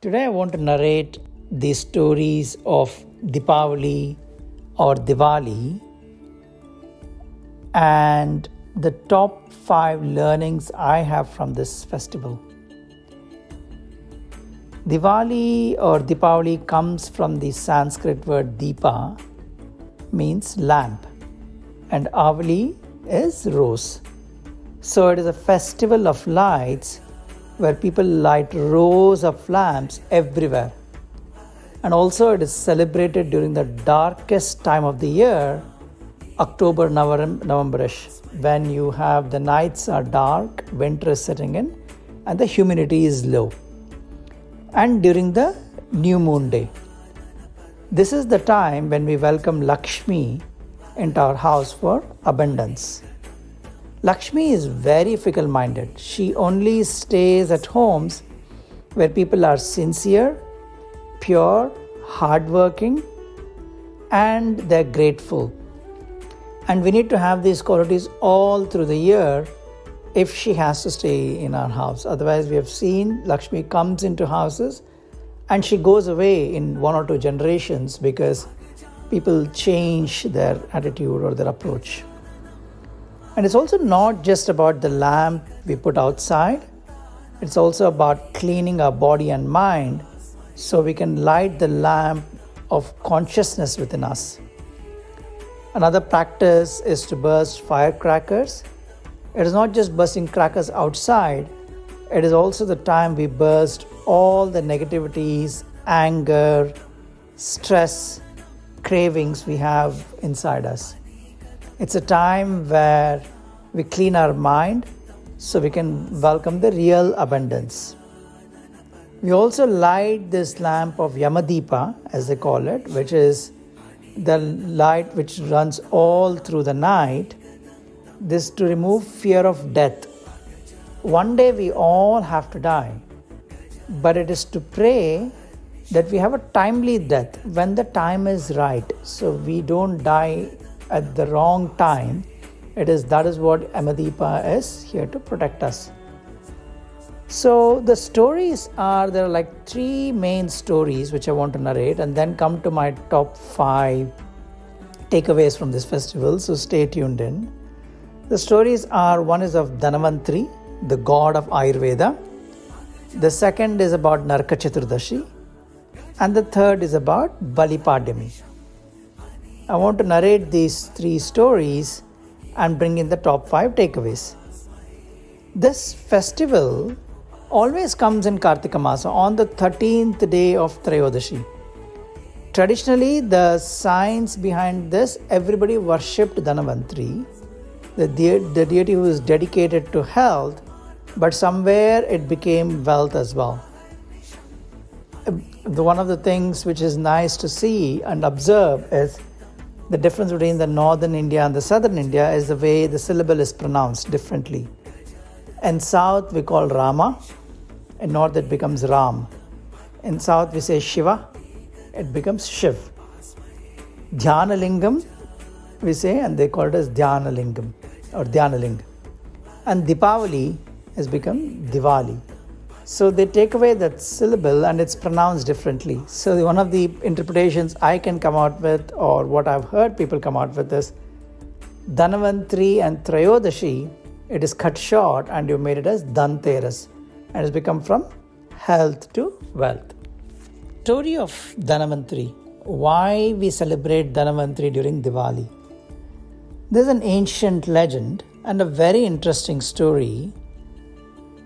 Today, I want to narrate the stories of Dipavali or Diwali and the top five learnings I have from this festival. Diwali or Dipavali comes from the Sanskrit word Deepa, means lamp, and Avali is rows. So it is a festival of lights where people light rows of lamps everywhere. And also, it is celebrated during the darkest time of the year, October, Novemberish, when you have the nights are dark, winter is setting in, and the humidity is low. And during the new moon day. This is the time when we welcome Lakshmi into our house for abundance. Lakshmi is very fickle minded. She only stays at homes where people are sincere, pure, hardworking, and they're grateful. And we need to have these qualities all through the year if she has to stay in our house. Otherwise, we have seen Lakshmi comes into houses and she goes away in one or two generations because people change their attitude or their approach. And it's also not just about the lamp we put outside, it's also about cleaning our body and mind so we can light the lamp of consciousness within us. Another practice is to burst firecrackers. It is not just bursting crackers outside, it is also the time we burst all the negativities, anger, stress, cravings we have inside us. It's a time where we clean our mind so we can welcome the real abundance. We also light this lamp of Yamadipa, as they call it, which is the light which runs all through the night. This to remove fear of death. One day we all have to die, but it is to pray that we have a timely death when the time is right, so we don't die at the wrong time, it is that is what Yamadeepa is here to protect us. So the stories are there are like three main stories which I want to narrate and then come to my top five takeaways from this festival. So stay tuned in. The stories are one is of Dhanvantri, the god of Ayurveda. The second is about Naraka Chaturdashi. And the third is about Bali Padyami. I want to narrate these three stories and bring in the top five takeaways. This festival always comes in Kartika Masa on the 13th day of Trayodashi. Traditionally, the science behind this, everybody worshipped Dhanvantri, the, de- the deity who is dedicated to health, but somewhere it became wealth as well. One of the things which is nice to see and observe is the difference between the northern India and the southern India is the way the syllable is pronounced differently. In south, we call Rama, in north, it becomes Ram. In south, we say Shiva, it becomes Shiv. Dhyanalingam, we say, and they call it as Dhyanalingam or Dhyanaling. And Dipavali has become Diwali. So they take away that syllable and it's pronounced differently. So one of the interpretations I can come out with, or what I've heard people come out with, is Dhanvantri and Trayodashi. It is cut short and you made it as Dhanteras, and it's become from health to wealth. Story of Dhanvantri. Why we celebrate Dhanvantri during Diwali? There's an ancient legend and a very interesting story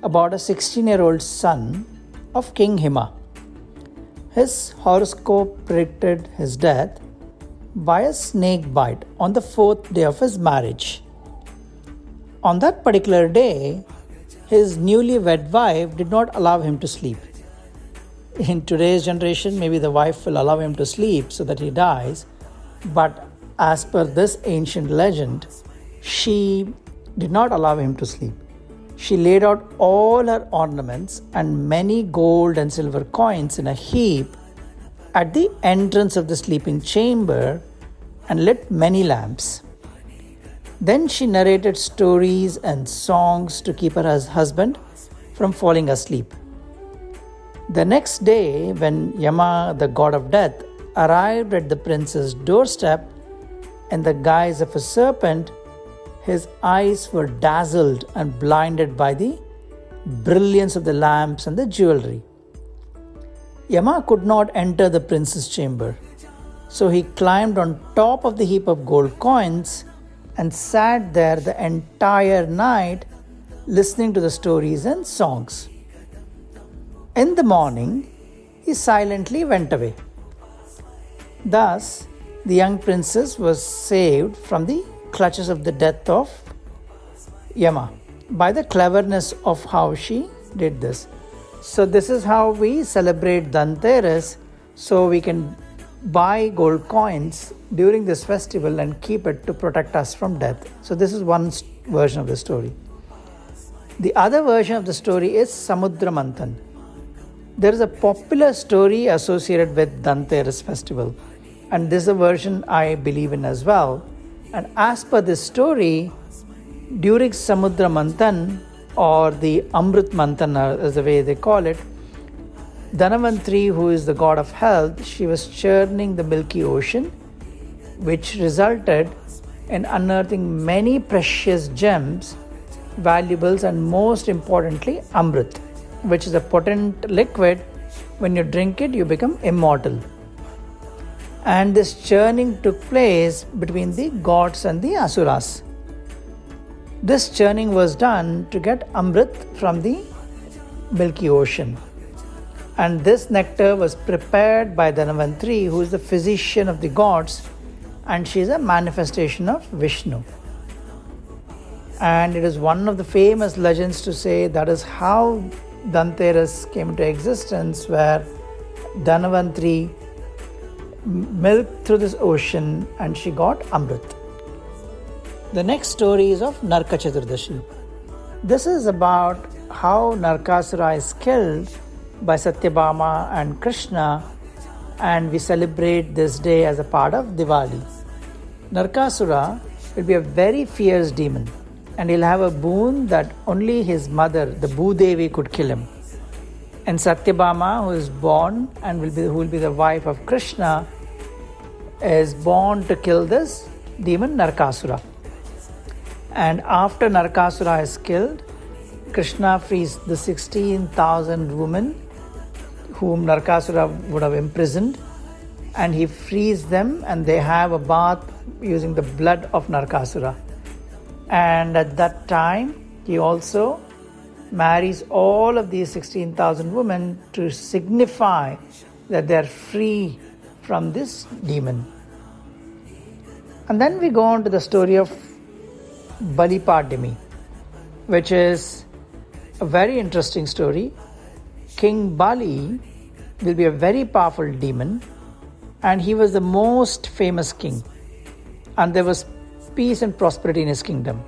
about a 16 year old son of King Hima. His horoscope predicted his death by a snake bite on the fourth day of his marriage. On that particular day, his newly wed wife did not allow him to sleep. In today's generation, maybe the wife will allow him to sleep so that he dies, but as per this ancient legend, she did not allow him to sleep. She laid out all her ornaments and many gold and silver coins in a heap at the entrance of the sleeping chamber and lit many lamps. Then she narrated stories and songs to keep her husband from falling asleep. The next day, when Yama, the god of death, arrived at the prince's doorstep in the guise of a serpent, his eyes were dazzled and blinded by the brilliance of the lamps and the jewelry. Yama could not enter the prince's chamber, so he climbed on top of the heap of gold coins and sat there the entire night listening to the stories and songs. In the morning, he silently went away. Thus, the young princess was saved from the clutches of the death of Yama by the cleverness of how she did this. So, this is how we celebrate Dhanteras so we can buy gold coins during this festival and keep it to protect us from death. So, this is one version of the story. The other version of the story is Samudra Manthan. There is a popular story associated with Dhanteras festival, and this is a version I believe in as well. And as per this story, during Samudra Manthan or the Amrit Manthan, uh, as the way they call it, Dhanvantari, who is the god of health, she was churning the milky ocean, which resulted in unearthing many precious gems, valuables, and most importantly, Amrit, which is a potent liquid. When you drink it, you become immortal. And this churning took place between the gods and the asuras. This churning was done to get Amrit from the milky ocean. And this nectar was prepared by Dhanvantari, who is the physician of the gods, and she is a manifestation of Vishnu. And it is one of the famous legends to say that is how Dhanteras came into existence, where Dhanvantari milked through this ocean and she got Amrit. The next story is of Narka Chaturdashi. This is about how Narkasura is killed by Satyabhama and Krishna, and we celebrate this day as a part of Diwali. Narkasura will be a very fierce demon, and he'll have a boon that only his mother, the Bhudevi, could kill him. And Satyabhama, who is born and will be, who will be the wife of Krishna, is born to kill this demon Narkasura. And after Narkasura is killed, Krishna frees the 16,000 women whom Narkasura would have imprisoned, and he frees them, and they have a bath using the blood of Narkasura. And at that time, he also marries all of these 16,000 women to signify that they are free from this demon. And then we go on to the story of Bali Padyami, which is a very interesting story. King Bali will be a very powerful demon, and he was the most famous king. And there was peace and prosperity in his kingdom.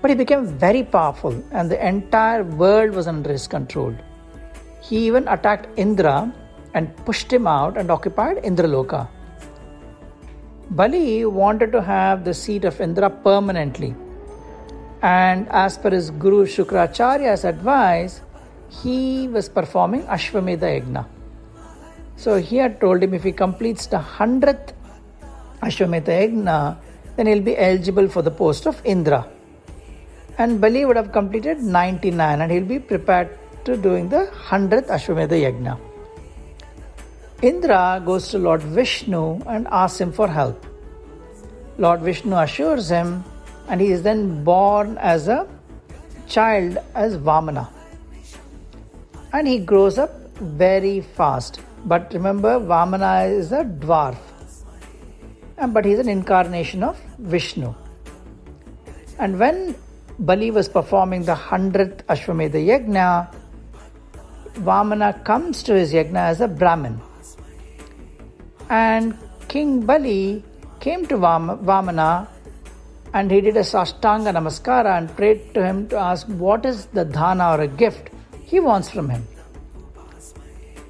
But he became very powerful, and the entire world was under his control. He even attacked Indra and pushed him out and occupied Indraloka. Bali wanted to have the seat of Indra permanently. And as per his Guru Shukracharya's advice, he was performing Ashwamedha Yagna. So he had told him if he completes the 100th Ashwamedha Yagna, then he'll be eligible for the post of Indra. And Bali would have completed 99 and he'll be prepared to doing the 100th Ashwamedha Yagna. Indra goes to Lord Vishnu and asks him for help. Lord Vishnu assures him, and he is then born as a child as Vamana. And he grows up very fast. But remember, Vamana is a dwarf, but he is an incarnation of Vishnu. And when Bali was performing the 100th Ashwamedha Yajna, Vamana comes to his yajna as a Brahmin. And King Bali came to Vamana and he did a Sashtanga Namaskara and prayed to him to ask what is the dhana or a gift he wants from him.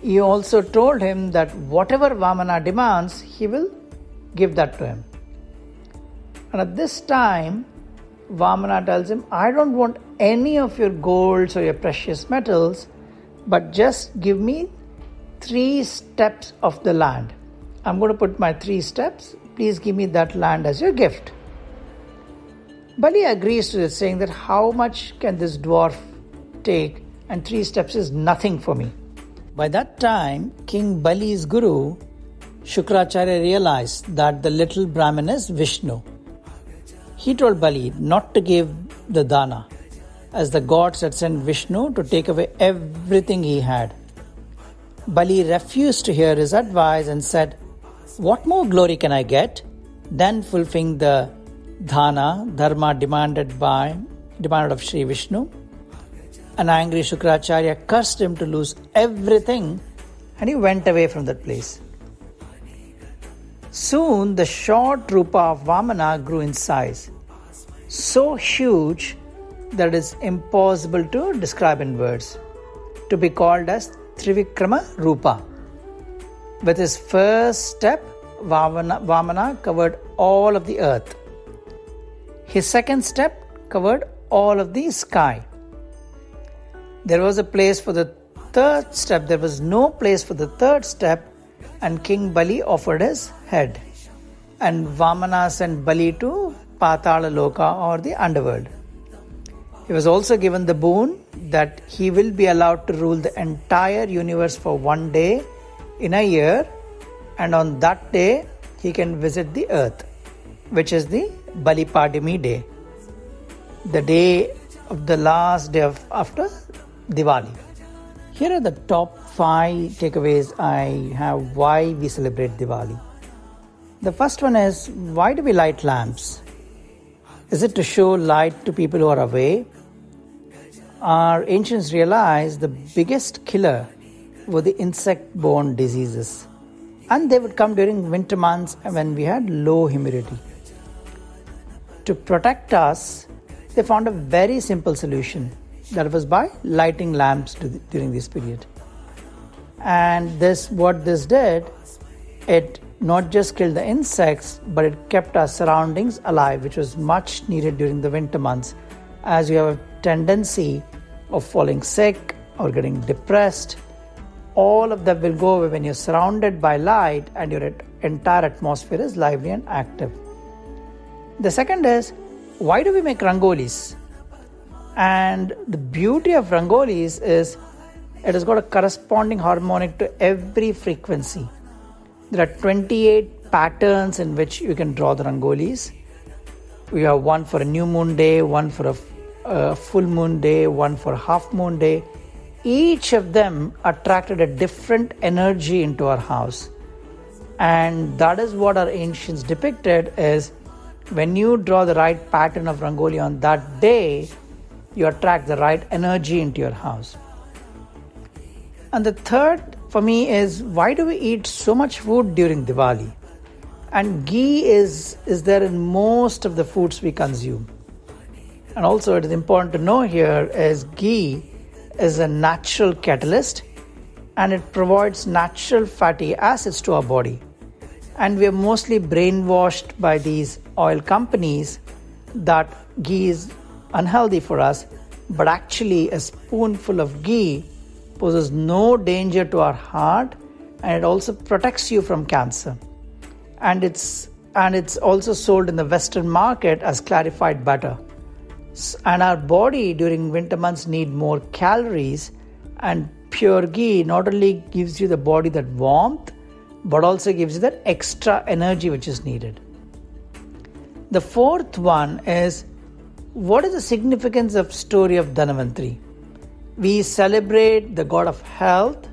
He also told him that whatever Vamana demands, he will give that to him. And at this time, Vamana tells him, I don't want any of your golds or your precious metals, but just give me three steps of the land. I'm going to put my three steps. Please give me that land as your gift. Bali agrees to this, saying that how much can this dwarf take? And three steps is nothing for me. By that time, King Bali's guru, Shukracharya, realized that the little Brahmin is Vishnu. He told Bali not to give the dana, as the gods had sent Vishnu to take away everything he had. Bali refused to hear his advice and said, What more glory can I get than fulfilling the dhana, dharma demanded by demanded of Sri Vishnu. An angry Shukracharya cursed him to lose everything and he went away from that place. Soon the short rupa of Vamana grew in size, so huge that it is impossible to describe in words, to be called as Trivikrama Rupa. With his first step, Vamana, Vamana covered all of the earth. His second step covered all of the sky. There was a place for the third step, there was no place for the third step, and King Bali offered his head. And Vamana sent Bali to Patala Loka or the underworld. He was also given the boon that he will be allowed to rule the entire universe for one day in a year, and on that day he can visit the earth, which is the Bali Padyami Day, the day of the last day of after Diwali. Here are the top five takeaways I have why we celebrate Diwali. The first one is why do we light lamps? Is it to show light to people who are away? Our ancients realized the biggest killer were the insect borne diseases, and they would come during winter months when we had low humidity to protect us, they found a very simple solution that was by lighting lamps during this period. And this, what this did, it not just killed the insects, but it kept our surroundings alive, which was much needed during the winter months, as you have a tendency of falling sick or getting depressed. All of that will go away when you're surrounded by light and your entire atmosphere is lively and active. The second is why do we make rangolis? And the beauty of rangolis is it has got a corresponding harmonic to every frequency. There are 28 patterns in which you can draw the rangolis. We have one for a new moon day, one for a, a full moon day, one for half moon day. Each of them attracted a different energy into our house. And that is what our ancients depicted is when you draw the right pattern of Rangoli on that day, you attract the right energy into your house. And the third for me is why do we eat so much food during Diwali? And ghee is, is there in most of the foods we consume. And also, it is important to know here is ghee is a natural catalyst and it provides natural fatty acids to our body and we are mostly brainwashed by these oil companies that ghee is unhealthy for us but actually a spoonful of ghee poses no danger to our heart and it also protects you from cancer and it's and it's also sold in the western market as clarified butter and our body during winter months need more calories and pure ghee not only gives you the body that warmth but also gives you that extra energy which is needed. The fourth one is what is the significance of story of Dhanvantari? We celebrate the god of health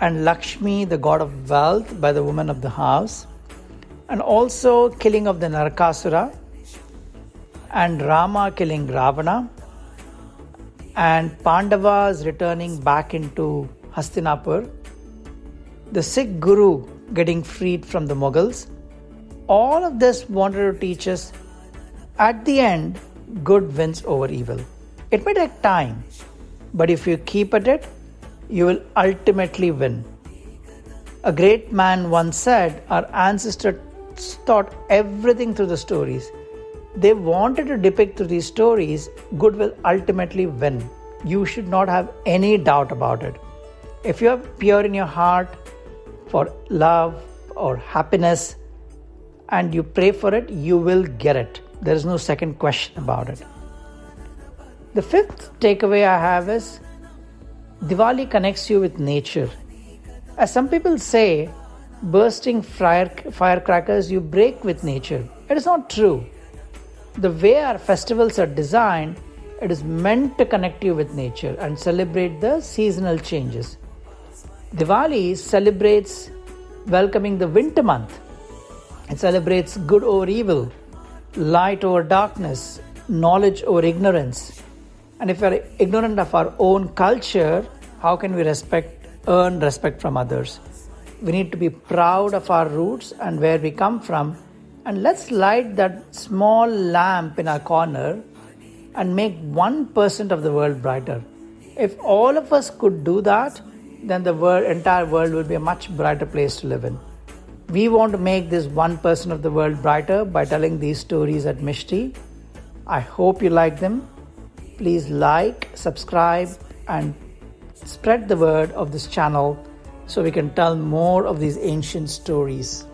and Lakshmi, the god of wealth, by the woman of the house, and also killing of the Narakasura, and Rama killing Ravana, and Pandavas returning back into Hastinapur the Sikh Guru getting freed from the Mughals. All of this wanted to teach us at the end, good wins over evil. It may take time, but if you keep at it, you will ultimately win. A great man once said, Our ancestors thought everything through the stories. They wanted to depict through these stories, good will ultimately win. You should not have any doubt about it. If you are pure in your heart for love or happiness and you pray for it, you will get it. There is no second question about it. The fifth takeaway I have is Diwali connects you with nature. As some people say, bursting fire, firecrackers you break with nature. It is not true. The way our festivals are designed, it is meant to connect you with nature and celebrate the seasonal changes. Diwali celebrates welcoming the winter month. It celebrates good over evil, light over darkness, knowledge over ignorance. And if we are ignorant of our own culture, how can we respect, earn respect from others? We need to be proud of our roots and where we come from. And let's light that small lamp in our corner and make 1% of the world brighter. If all of us could do that, then the world, entire world will be a much brighter place to live in. We want to make this 1% of the world brighter by telling these stories at Mishti. I hope you like them. Please like, subscribe, and spread the word of this channel so we can tell more of these ancient stories.